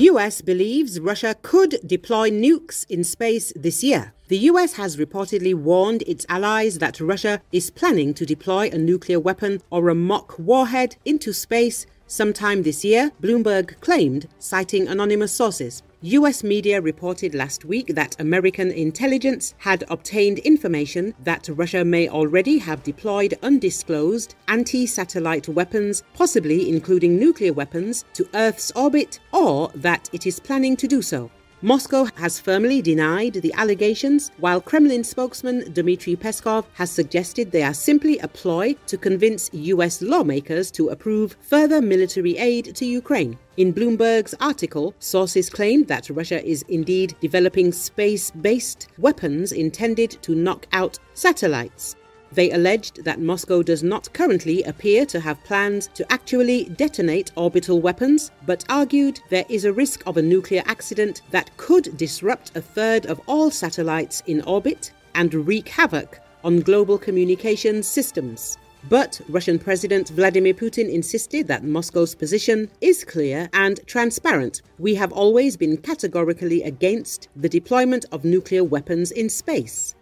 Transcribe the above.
US believes Russia could deploy nukes in space this year. The US has reportedly warned its allies that Russia is planning to deploy a nuclear weapon or a mock warhead into space sometime this year, Bloomberg claimed, citing anonymous sources. US media reported last week that American intelligence had obtained information that Russia may already have deployed undisclosed anti satellite weapons, possibly including nuclear weapons, to Earth's orbit, or that it is planning to do so. Moscow has firmly denied the allegations, while Kremlin spokesman Dmitry Peskov has suggested they are simply a ploy to convince US lawmakers to approve further military aid to Ukraine. In Bloomberg's article, sources claim that Russia is indeed developing space based weapons intended to knock out satellites. They alleged that Moscow does not currently appear to have plans to actually detonate orbital weapons, but argued there is a risk of a nuclear accident that could disrupt a third of all satellites in orbit and wreak havoc on global communications systems. But Russian President Vladimir Putin insisted that Moscow's position is clear and transparent. We have always been categorically against the deployment of nuclear weapons in space.